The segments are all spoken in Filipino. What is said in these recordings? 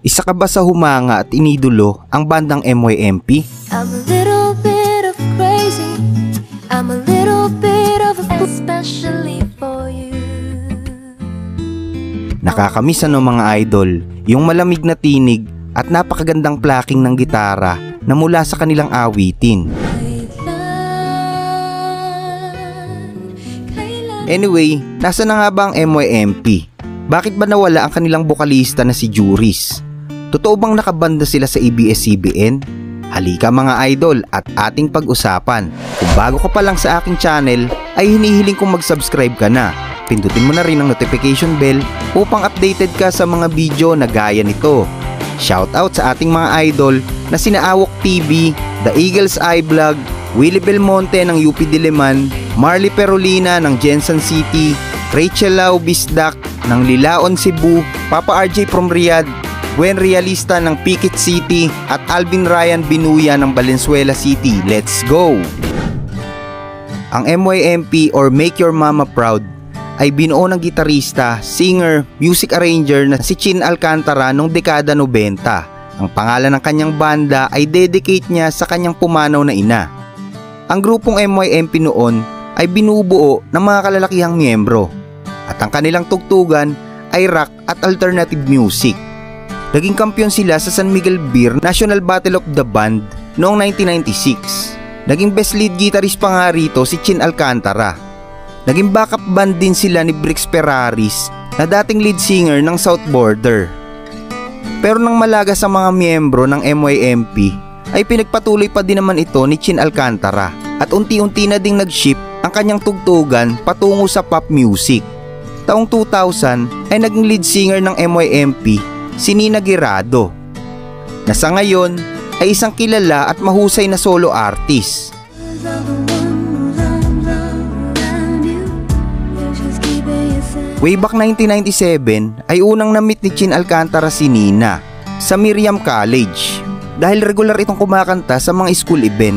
isa ka ba sa humanga at inidolo ang bandang MYMP? I'm a little bit of crazy. I'm a little bit of a especially for you. Nakakamiss ano mga idol, yung malamig na tinig at napakagandang plucking ng gitara na mula sa kanilang awitin. Anyway, nasa na nga ba ang MYMP? Bakit ba nawala ang kanilang bokalista na si Juris? Totoo bang nakabanda sila sa ABS-CBN? Halika mga idol at ating pag-usapan. Kung bago ka pa lang sa aking channel, ay hinihiling kong mag-subscribe ka na. Pindutin mo na rin ang notification bell upang updated ka sa mga video na gaya nito. Shoutout sa ating mga idol na sina Awok TV, The Eagles Eye Vlog, Willie Belmonte ng UP Diliman, Marley Perolina ng Jensen City, Rachel Lau Bisdak ng Lilaon Cebu, Papa RJ from Riyadh, Gwen Realista ng Piquet City at Alvin Ryan Binuya ng Valenzuela City. Let's go! Ang MYMP or Make Your Mama Proud ay binuo ng gitarista, singer, music arranger na si Chin Alcantara noong dekada 90. Ang pangalan ng kanyang banda ay dedicate niya sa kanyang pumanaw na ina. Ang grupong MYMP noon ay binubuo ng mga kalalakihang miyembro at ang kanilang tugtugan ay rock at alternative music. Naging kampiyon sila sa San Miguel Beer National Battle of the Band noong 1996. Naging best lead guitarist pa nga rito si Chin Alcantara. Naging backup band din sila ni Brix Ferraris na dating lead singer ng South Border. Pero nang malaga sa mga miyembro ng MYMP ay pinagpatuloy pa din naman ito ni Chin Alcantara at unti-unti na ding nag-ship ang kanyang tugtugan patungo sa pop music. Taong 2000 ay naging lead singer ng MYMP si Nina Girado na sa ngayon ay isang kilala at mahusay na solo artist. Way back 1997 ay unang na-meet ni Chin Alcantara si Nina sa Miriam College dahil regular itong kumakanta sa mga school event.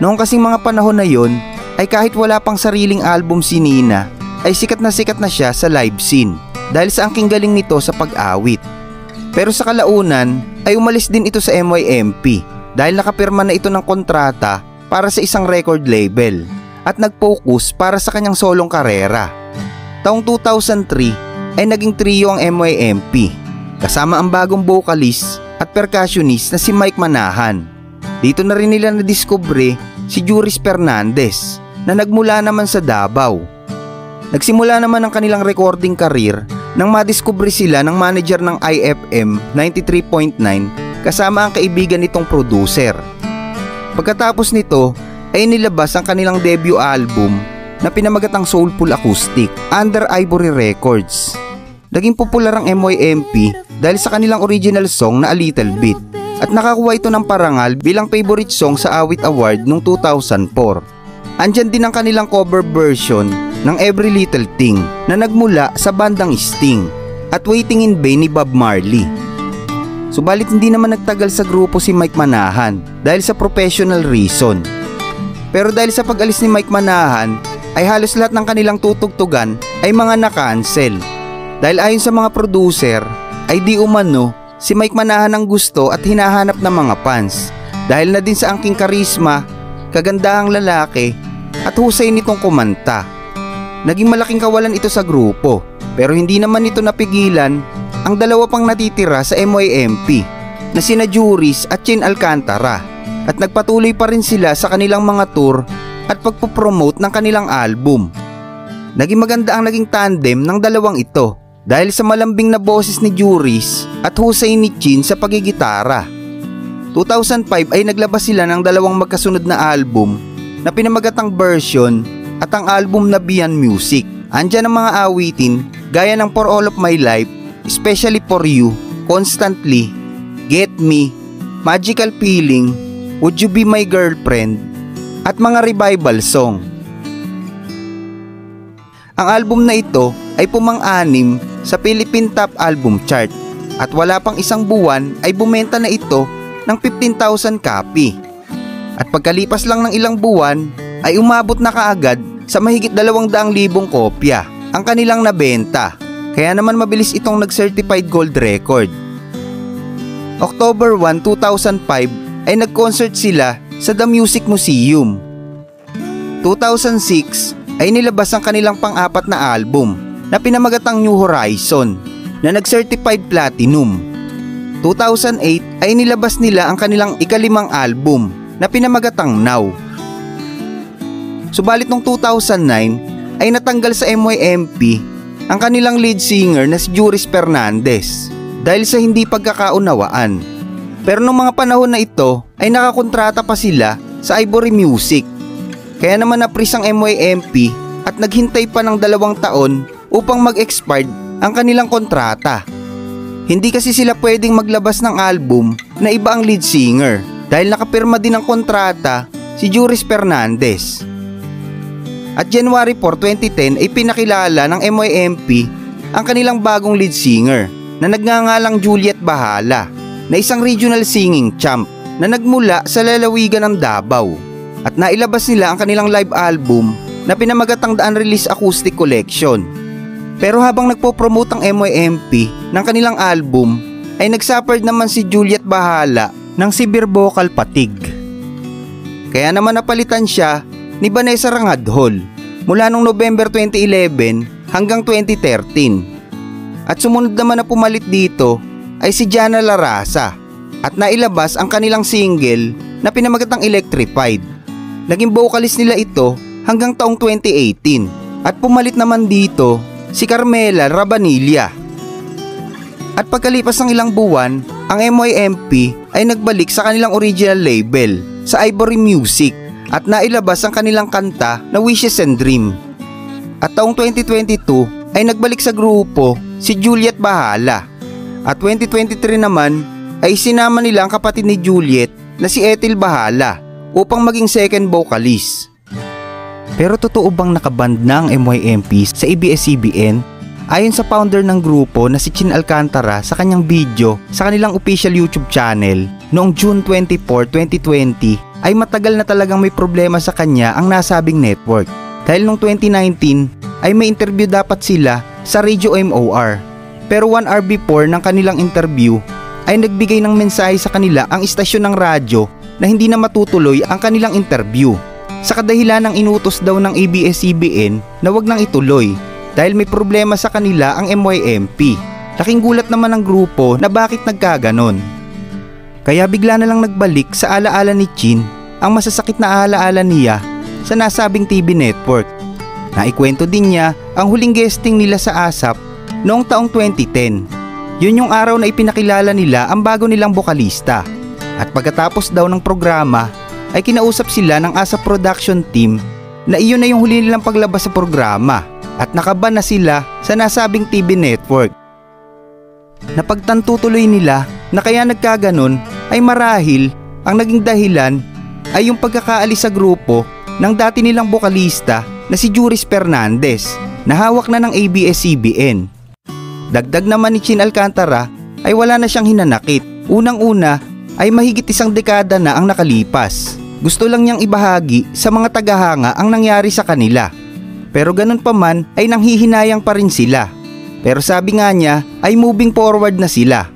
Noong kasing mga panahon na yon ay kahit wala pang sariling album si Nina ay sikat na sikat na siya sa live scene dahil sa angking galing nito sa pag-awit. Pero sa kalaunan ay umalis din ito sa MYMP dahil nakapirma na ito ng kontrata para sa isang record label at nag-focus para sa kanyang solong karera. Taong 2003 ay naging trio ang MYMP kasama ang bagong vocalist at percussionist na si Mike Manahan. Dito na rin nila nadiskubre si Juris Fernandez na nagmula naman sa Davao. Nagsimula naman ang kanilang recording career nang madiskubre sila ng manager ng IFM 93.9 kasama ang kaibigan nitong producer. Pagkatapos nito ay nilabas ang kanilang debut album na pinamagatang Soulful Acoustic under Ivory Records. Naging popular ang MYMP dahil sa kanilang original song na A Little Bit at nakakuha ito ng parangal bilang favorite song sa Awit Award noong 2004. Andyan din ang kanilang cover version ng Every Little Thing na nagmula sa bandang Sting at Waiting in Vain ni Bob Marley. Subalit hindi naman nagtagal sa grupo si Mike Manahan dahil sa professional reason. Pero dahil sa pag-alis ni Mike Manahan ay halos lahat ng kanilang tutugtugan ay mga na-cancel. Dahil ayon sa mga producer ay di umano si Mike Manahan ang gusto at hinahanap ng mga fans dahil na din sa angking karisma, kagandahang lalaki at husay nitong kumanta. Naging malaking kawalan ito sa grupo pero hindi naman ito napigilan ang dalawa pang natitira sa MYMP na sina Juris at Chin Alcantara at nagpatuloy pa rin sila sa kanilang mga tour at pagpupromote ng kanilang album. Naging maganda ang naging tandem ng dalawang ito dahil sa malambing na boses ni Juris at husay ni Chin sa pagigitara. 2005 ay naglabas sila ng dalawang magkasunod na album na pinamagatang version at ang album na Beyond Music. Andyan ang mga awitin gaya ng For All of My Life, Especially For You, Constantly, Get Me, Magical Feeling, Would You Be My Girlfriend, at mga revival song. Ang album na ito ay pumang-anim sa Philippine Top Album Chart at wala pang isang buwan ay bumenta na ito ng 15,000 copy. At pagkalipas lang ng ilang buwan ay umabot na kaagad sa mahigit 200,000 kopya ang kanilang nabenta. Kaya naman mabilis itong nag-certified gold record. October 1, 2005 ay nag-concert sila sa The Music Museum. 2006 ay nilabas ang kanilang pang-apat na album na pinamagatang New Horizon na nag-certified platinum. 2008 ay nilabas nila ang kanilang ikalimang album na pinamagatang Now. Subalit noong 2009 ay natanggal sa MYMP ang kanilang lead singer na si Juris Fernandez dahil sa hindi pagkakaunawaan. Pero noong mga panahon na ito ay nakakontrata pa sila sa Ivory Music. Kaya naman napris ang MYMP at naghintay pa ng dalawang taon upang mag-expired ang kanilang kontrata. Hindi kasi sila pwedeng maglabas ng album na iba ang lead singer dahil nakapirma din ng kontrata si Juris Fernandez. At January 4, 2010 ay pinakilala ng MYMP ang kanilang bagong lead singer na nagngangalang Juliet Bahala na isang regional singing champ na nagmula sa lalawigan ng Davao at nailabas nila ang kanilang live album na pinamagatang The Unreleased Acoustic Collection. Pero habang nagpo-promote ang MYMP ng kanilang album ay nagsuffered naman si Juliet Bahala ng severe vocal fatigue. Kaya naman napalitan siya ni Vanessa Rangadhol mula noong November 2011 hanggang 2013. At sumunod naman na pumalit dito ay si Jana Larasa at nailabas ang kanilang single na pinamagatang Electrified. Naging vocalist nila ito hanggang taong 2018 at pumalit naman dito si Carmela Rabanilla. At pagkalipas ng ilang buwan, ang MYMP ay nagbalik sa kanilang original label sa Ivory Music at nailabas ang kanilang kanta na Wishes and Dream. At taong 2022 ay nagbalik sa grupo si Juliet Bahala. At 2023 naman ay sinama nila ang kapatid ni Juliet na si Ethel Bahala upang maging second vocalist. Pero totoo bang nakaband na ang MYMP sa ABS-CBN? Ayon sa founder ng grupo na si Chin Alcantara sa kanyang video sa kanilang official YouTube channel noong June 24, 2020 ay matagal na talagang may problema sa kanya ang nasabing network. Dahil noong 2019 ay may interview dapat sila sa Radio MOR. Pero one hour before ng kanilang interview ay nagbigay ng mensahe sa kanila ang istasyon ng radyo na hindi na matutuloy ang kanilang interview. Sa kadahilan ng inutos daw ng ABS-CBN na wag nang ituloy dahil may problema sa kanila ang MYMP. Laking gulat naman ng grupo na bakit nagkaganon. Kaya bigla na lang nagbalik sa alaala ni Chin ang masasakit na alaala niya sa nasabing TV network. Naikwento din niya ang huling guesting nila sa ASAP noong taong 2010. Yun yung araw na ipinakilala nila ang bago nilang bokalista. At pagkatapos daw ng programa ay kinausap sila ng ASAP production team na iyon na yung huli nilang paglabas sa programa at nakaban na sila sa nasabing TV network. Napagtantutuloy nila na kaya nagkaganon ay marahil ang naging dahilan ay yung pagkakaalis sa grupo ng dati nilang bokalista na si Juris Fernandez na hawak na ng ABS-CBN. Dagdag naman ni Chin Alcantara ay wala na siyang hinanakit. Unang-una ay mahigit isang dekada na ang nakalipas. Gusto lang niyang ibahagi sa mga tagahanga ang nangyari sa kanila. Pero ganun pa man ay nanghihinayang pa rin sila. Pero sabi nga niya ay moving forward na sila.